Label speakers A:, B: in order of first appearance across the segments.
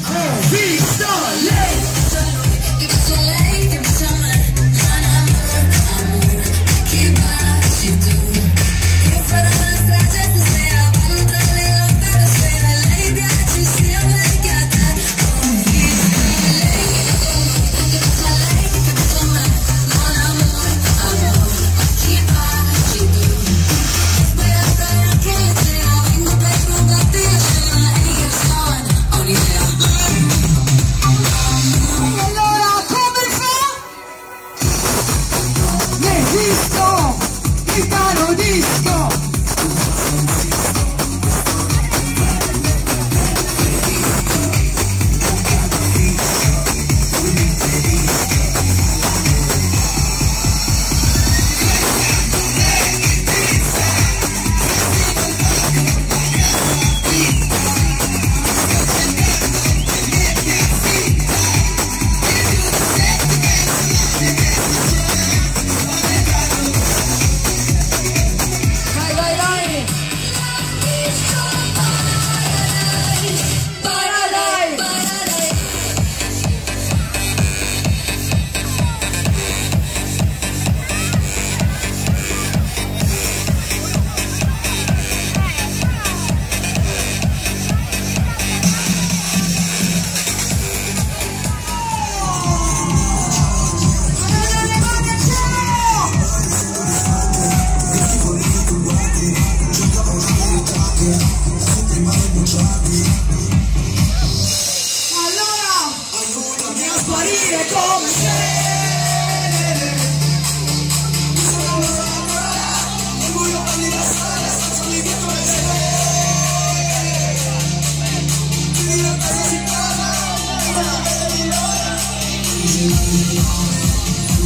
A: Ho visto lei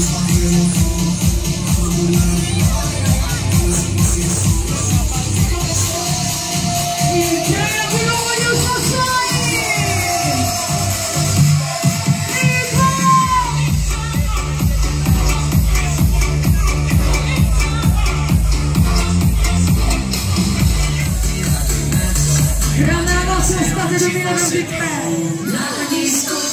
A: sparire come Grande la nostra estate 2023!